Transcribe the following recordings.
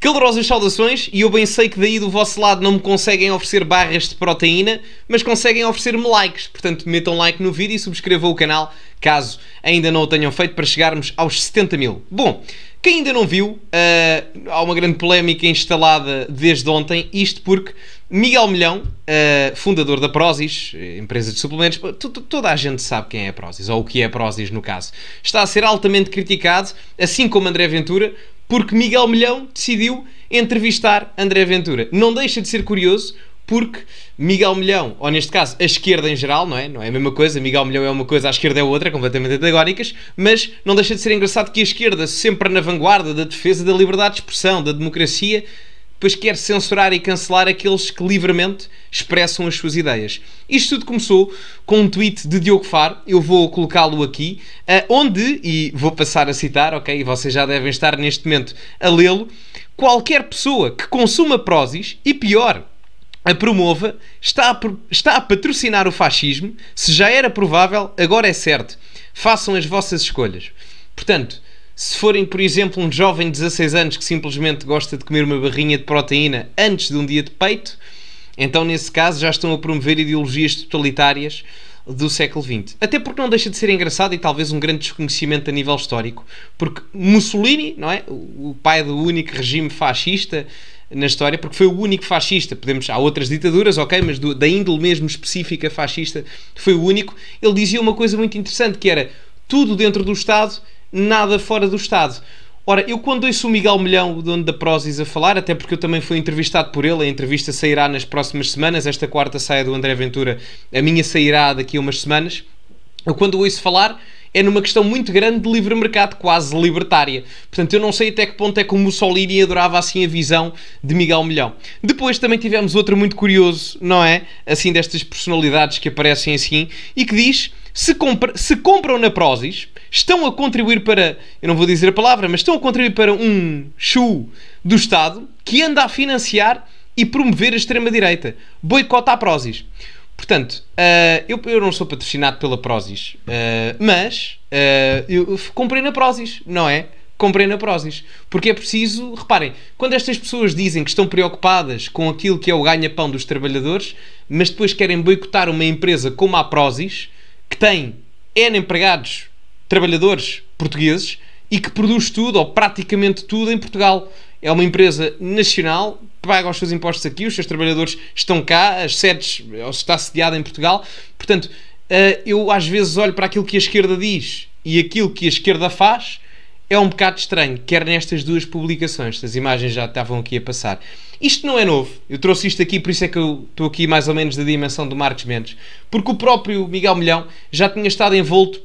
Calorosas saudações, e eu bem sei que daí do vosso lado não me conseguem oferecer barras de proteína, mas conseguem oferecer-me likes. Portanto, metam like no vídeo e subscrevam o canal, caso ainda não o tenham feito, para chegarmos aos 70 mil. Bom, quem ainda não viu, uh, há uma grande polémica instalada desde ontem, isto porque Miguel Milhão, uh, fundador da Prozis, empresa de suplementos, toda a gente sabe quem é a Prozis, ou o que é a Prozis no caso, está a ser altamente criticado, assim como André Ventura, porque Miguel Milhão decidiu entrevistar André Ventura. Não deixa de ser curioso, porque Miguel Milhão, ou neste caso a esquerda em geral, não é? Não é a mesma coisa, Miguel Milhão é uma coisa, a esquerda é outra, completamente antagónicas, mas não deixa de ser engraçado que a esquerda, sempre na vanguarda da defesa da liberdade de expressão, da democracia, depois quer censurar e cancelar aqueles que livremente expressam as suas ideias. Isto tudo começou com um tweet de Diogo Faro, eu vou colocá-lo aqui, uh, onde, e vou passar a citar, ok, e vocês já devem estar neste momento a lê-lo, qualquer pessoa que consuma Prozis, e pior, a promova, está a, está a patrocinar o fascismo, se já era provável, agora é certo. Façam as vossas escolhas. Portanto, se forem, por exemplo, um jovem de 16 anos que simplesmente gosta de comer uma barrinha de proteína antes de um dia de peito, então nesse caso já estão a promover ideologias totalitárias do século XX. Até porque não deixa de ser engraçado e talvez um grande desconhecimento a nível histórico, porque Mussolini, não é? O pai do único regime fascista na história, porque foi o único fascista. Podemos, há outras ditaduras, ok, mas do, da índole mesmo específica fascista, foi o único. Ele dizia uma coisa muito interessante que era tudo dentro do Estado nada fora do Estado. Ora, eu quando ouço o Miguel Milhão, o dono da Prozis, a falar, até porque eu também fui entrevistado por ele, a entrevista sairá nas próximas semanas, esta quarta saia do André Ventura, a minha sairá daqui a umas semanas. Eu quando ouço falar, é numa questão muito grande de livre mercado, quase libertária. Portanto, eu não sei até que ponto é que o Mussolini adorava assim a visão de Miguel Milhão. Depois também tivemos outro muito curioso, não é? Assim, destas personalidades que aparecem assim, e que diz: se, compra, se compram na Prozis, estão a contribuir para, eu não vou dizer a palavra, mas estão a contribuir para um chu do Estado que anda a financiar e promover a extrema-direita. Boicota a Prozis. Portanto, uh, eu, eu não sou patrocinado pela Prozis, uh, mas uh, eu comprei na Prozis, não é? Comprei na Prozis. Porque é preciso, reparem, quando estas pessoas dizem que estão preocupadas com aquilo que é o ganha-pão dos trabalhadores, mas depois querem boicotar uma empresa como a Prozis, que tem N empregados, trabalhadores portugueses, e que produz tudo, ou praticamente tudo, em Portugal. É uma empresa nacional, paga os seus impostos aqui, os seus trabalhadores estão cá, as sedes, está sediada em Portugal. Portanto, eh, eu às vezes olho para aquilo que a esquerda diz e aquilo que a esquerda faz é um bocado estranho, quer nestas duas publicações. As imagens já estavam aqui a passar. Isto não é novo. Eu trouxe isto aqui, por isso é que eu estou aqui mais ou menos da dimensão do Marcos Mendes. Porque o próprio Miguel Milhão já tinha estado envolto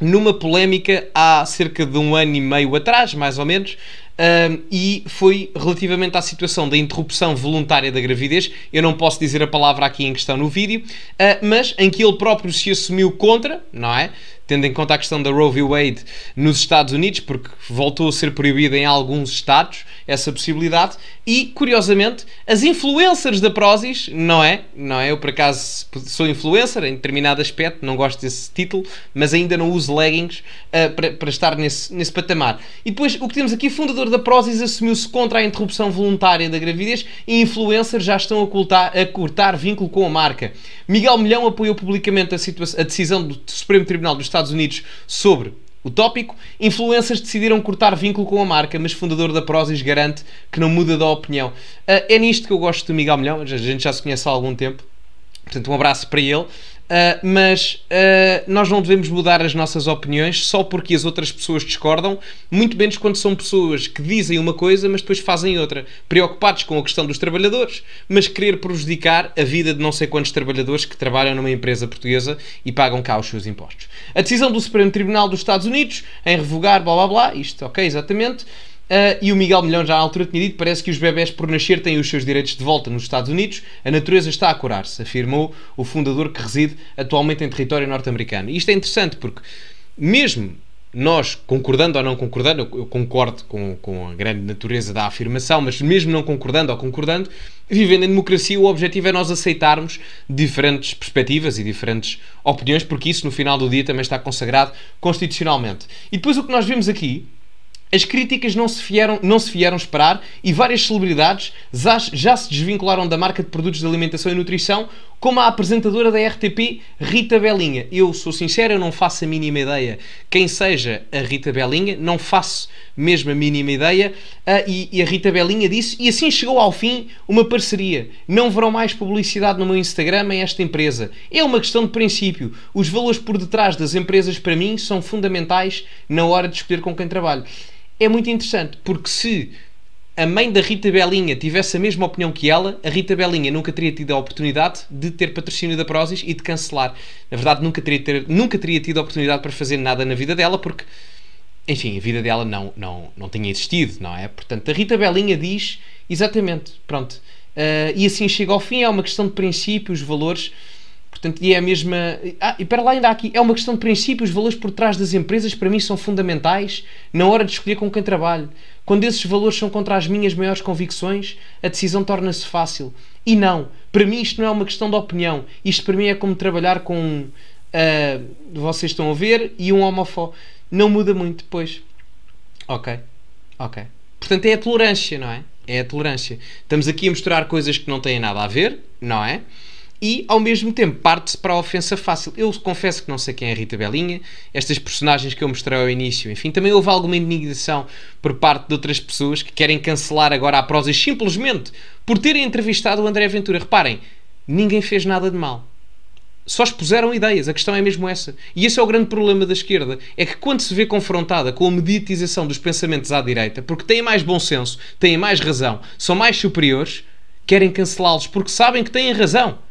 numa polémica há cerca de um ano e meio atrás, mais ou menos, um, e foi relativamente à situação da interrupção voluntária da gravidez. Eu não posso dizer a palavra aqui em questão no vídeo, uh, mas em que ele próprio se assumiu contra, não é? Tendo em conta a questão da Roe v. Wade nos Estados Unidos, porque voltou a ser proibida em alguns estados essa possibilidade, e curiosamente as influencers da Prozis, não é? Não é? Eu por acaso sou influencer em determinado aspecto, não gosto desse título, mas ainda não uso leggings uh, para, para estar nesse, nesse patamar. E depois o que temos aqui, fundador da Prozis assumiu-se contra a interrupção voluntária da gravidez e influencers já estão a, a cortar vínculo com a marca. Miguel Milhão apoiou publicamente a, a decisão do Supremo Tribunal dos Estados Unidos sobre o tópico. Influencers decidiram cortar vínculo com a marca, mas fundador da Prozis garante que não muda de opinião. Uh, é nisto que eu gosto do Miguel Milhão, a gente já se conhece há algum tempo. Portanto, um abraço para ele. Uh, mas uh, nós não devemos mudar as nossas opiniões só porque as outras pessoas discordam, muito menos quando são pessoas que dizem uma coisa, mas depois fazem outra. Preocupados com a questão dos trabalhadores, mas querer prejudicar a vida de não sei quantos trabalhadores que trabalham numa empresa portuguesa e pagam cá os seus impostos. A decisão do Supremo Tribunal dos Estados Unidos em revogar, blá blá blá, isto, ok, exatamente Uh, e o Miguel Milhão já à altura tinha dito: parece que os bebés por nascer têm os seus direitos de volta nos Estados Unidos, a natureza está a curar-se, afirmou o fundador que reside atualmente em território norte-americano. Isto é interessante porque, mesmo nós, concordando ou não concordando, eu concordo com, com a grande natureza da afirmação, mas mesmo não concordando ou concordando, vivendo em democracia, o objetivo é nós aceitarmos diferentes perspectivas e diferentes opiniões, porque isso no final do dia também está consagrado constitucionalmente. E depois o que nós vemos aqui As críticas não se, vieram, não se vieram esperar e várias celebridades já, se desvincularam da marca de produtos de alimentação e nutrição, como a apresentadora da RTP, Rita Belinha. Eu sou sincero, eu não faço a mínima ideia quem seja a Rita Belinha, não faço mesmo a mínima ideia. Uh, e, e, a Rita Belinha disse, e assim chegou ao fim uma parceria. Não verão mais publicidade no meu Instagram em esta empresa. É uma questão de princípio. Os valores por detrás das empresas, para mim, são fundamentais na hora de escolher com quem trabalho é muito interessante, porque se a mãe da Rita Belinha tivesse a mesma opinião que ela, a Rita Belinha nunca teria tido a oportunidade de ter patrocínio da Prozis e de cancelar. Na verdade, nunca teria, ter, nunca teria tido a oportunidade para fazer nada na vida dela, porque, enfim, a vida dela não, não, não tinha existido, não é? Portanto, a Rita Belinha diz exatamente, pronto. Uh, e assim chega ao fim, é uma questão de princípios, valores. Portanto, e é a mesma. Ah, e para lá ainda há aqui, é uma questão de princípios, os valores por trás das empresas para mim são fundamentais na hora de escolher com quem trabalho. Quando esses valores são contra as minhas maiores convicções, a decisão torna-se fácil. E não, para mim isto não é uma questão de opinião. Isto para mim é como trabalhar com. Uh, vocês estão a ver, e um homofó. Não muda muito depois. Ok, ok. Portanto, é a tolerância, não é? É a tolerância. Estamos aqui a misturar coisas que não têm nada a ver, não é? E ao mesmo tempo parte-se para a ofensa fácil. Eu confesso que não sei quem é a Rita Belinha, estas personagens que eu mostrei ao início, enfim, também houve alguma indignação por parte de outras pessoas que querem cancelar agora a prosa simplesmente por terem entrevistado o André Ventura. Reparem, ninguém fez nada de mal. Só expuseram ideias, a questão é mesmo essa. E esse é o grande problema da esquerda. É que quando se vê confrontada com a mediatização dos pensamentos à direita, porque têm mais bom senso, têm mais razão, são mais superiores, querem cancelá-los porque sabem que têm razão.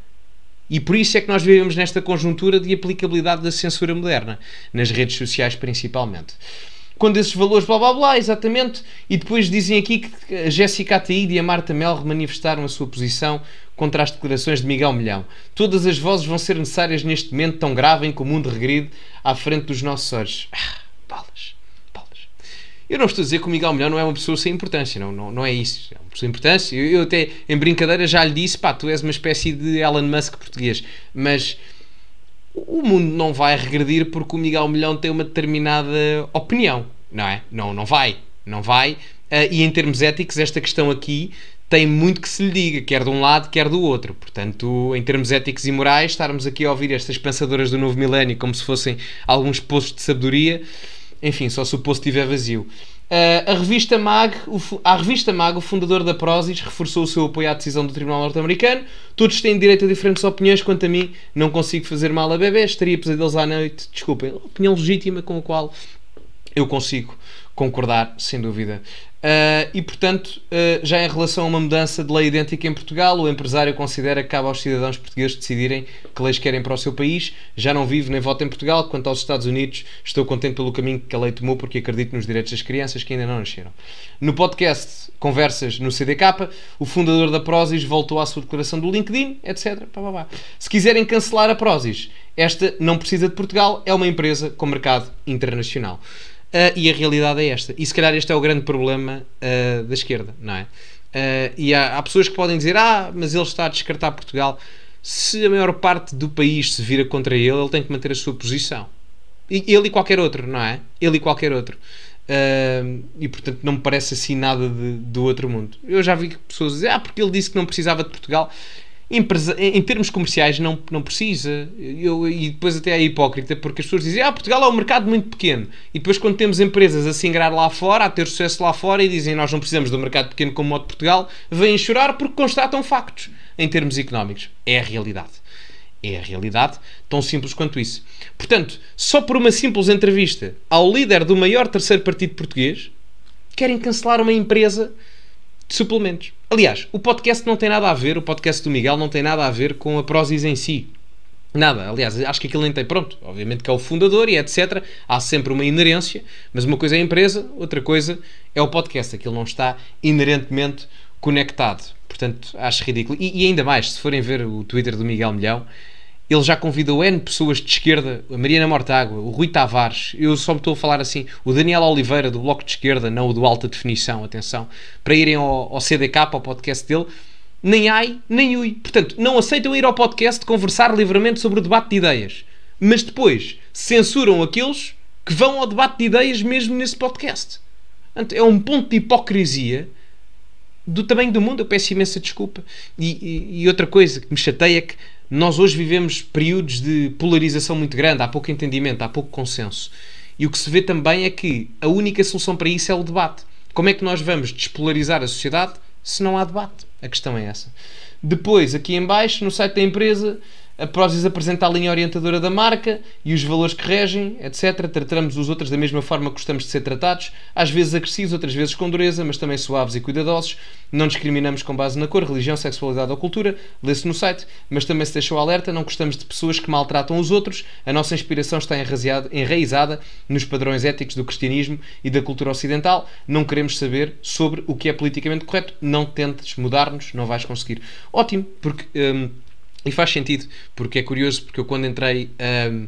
E por isso é que nós vivemos nesta conjuntura de aplicabilidade da censura moderna, nas redes sociais principalmente. Quando esses valores, blá blá blá, exatamente, e depois dizem aqui que a Jéssica Ataíde e a Marta Mel manifestaram a sua posição contra as declarações de Miguel Milhão. Todas as vozes vão ser necessárias neste momento tão grave em que o mundo regride à frente dos nossos olhos. Ah. Eu não estou a dizer que o Miguel Milhão não é uma pessoa sem importância, não, não, não é isso. É uma pessoa sem importância. Eu, eu, até, em brincadeira, já lhe disse: pá, tu és uma espécie de Elon Musk português. Mas o mundo não vai regredir porque o Miguel Milhão tem uma determinada opinião, não é? Não, não vai. Não vai. Uh, e em termos éticos, esta questão aqui tem muito que se lhe diga, quer de um lado, quer do outro. Portanto, em termos éticos e morais, estarmos aqui a ouvir estas pensadoras do novo milénio como se fossem alguns postos de sabedoria enfim, só se o posto estiver vazio. Uh, a revista Mag, o, revista Mag, o fundador da Prozis, reforçou o seu apoio à decisão do Tribunal Norte-Americano. Todos têm direito a diferentes opiniões. Quanto a mim, não consigo fazer mal a bebês, estaria pesadelos à noite. Desculpem, opinião legítima com a qual eu consigo concordar, sem dúvida. Uh, e, portanto, uh, já em relação a uma mudança de lei idêntica em Portugal, o empresário considera que cabe aos cidadãos portugueses decidirem que leis querem para o seu país. Já não vivo nem voto em Portugal. Quanto aos Estados Unidos, estou contente pelo caminho que a lei tomou porque acredito nos direitos das crianças que ainda não nasceram. No podcast Conversas no CDK, o fundador da Prozis voltou à sua declaração do LinkedIn, etc. Se quiserem cancelar a Prozis, esta não precisa de Portugal, é uma empresa com mercado internacional. Uh, e a realidade é esta. E se calhar este é o grande problema uh, da esquerda, não é? Uh, e há, há, pessoas que podem dizer: Ah, mas ele está a descartar Portugal. Se a maior parte do país se vira contra ele, ele tem que manter a sua posição. E, ele e qualquer outro, não é? Ele e qualquer outro. e portanto não me parece assim nada de, do outro mundo. Eu já vi pessoas dizer: Ah, porque ele disse que não precisava de Portugal em termos comerciais não, não precisa. Eu, e depois até é hipócrita, porque as pessoas dizem ah, Portugal é um mercado muito pequeno. E depois quando temos empresas a se ingrar lá fora, a ter sucesso lá fora e dizem nós não precisamos de um mercado pequeno como o de Portugal, vêm chorar porque constatam factos em termos económicos. É a realidade. É a realidade, tão simples quanto isso. Portanto, só por uma simples entrevista ao líder do maior terceiro partido português, querem cancelar uma empresa de suplementos. Aliás, o podcast não tem nada a ver, o podcast do Miguel não tem nada a ver com a Prozis em si. Nada, aliás, acho que aquilo nem tem. Pronto, obviamente que é o fundador e etc. Há sempre uma inerência, mas uma coisa é a empresa, outra coisa é o podcast. Aquilo não está inerentemente conectado. Portanto, acho ridículo. E, e ainda mais, se forem ver o Twitter do Miguel Milhão, ele já convidou N pessoas de esquerda, a Mariana Mortágua, o Rui Tavares, eu só me estou a falar assim, o Daniel Oliveira, do Bloco de Esquerda, não o do Alta Definição, atenção, para irem ao, ao CDK, ao podcast dele, nem ai, nem ui. Portanto, não aceitam ir ao podcast conversar livremente sobre o debate de ideias. Mas depois censuram aqueles que vão ao debate de ideias mesmo nesse podcast. Portanto, é um ponto de hipocrisia do tamanho do mundo. Eu peço imensa desculpa. E, e, e, outra coisa que me chateia é que nós hoje vivemos períodos de polarização muito grande, há pouco entendimento, há pouco consenso. E o que se vê também é que a única solução para isso é o debate. Como é que nós vamos despolarizar a sociedade se não há debate? A questão é essa. Depois, aqui em baixo, no site da empresa, a Prozis apresenta a linha orientadora da marca e os valores que regem, etc. Tratamos os outros da mesma forma que gostamos de ser tratados, às vezes agressivos, outras vezes com dureza, mas também suaves e cuidadosos. Não discriminamos com base na cor, religião, sexualidade ou cultura, lê-se no site, mas também se deixou alerta, não gostamos de pessoas que maltratam os outros. A nossa inspiração está enraizada nos padrões éticos do cristianismo e da cultura ocidental. Não queremos saber sobre o que é politicamente correto. Não tentes mudar-nos, não vais conseguir. Ótimo, porque. Hum, e faz sentido, porque é curioso, porque eu quando entrei um,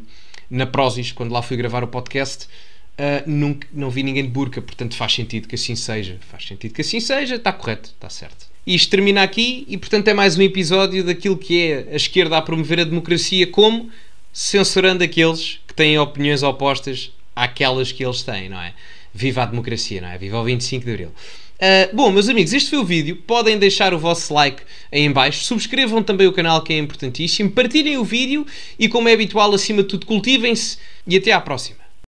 na Prozis, quando lá fui gravar o podcast, uh, não, não vi ninguém de burca, portanto faz sentido que assim seja. Faz sentido que assim seja, está correto, está certo. E isto termina aqui e, portanto, é mais um episódio daquilo que é a esquerda a promover a democracia como censurando aqueles que têm opiniões opostas àquelas que eles têm, não é? Viva a democracia, não é? Viva o 25 de Abril. Uh, bom, meus amigos, este foi o vídeo. Podem deixar o vosso like aí em baixo. Subscrevam também o canal que é importantíssimo. Partilhem o vídeo e, como é habitual, acima de tudo, cultivem-se. E até à próxima.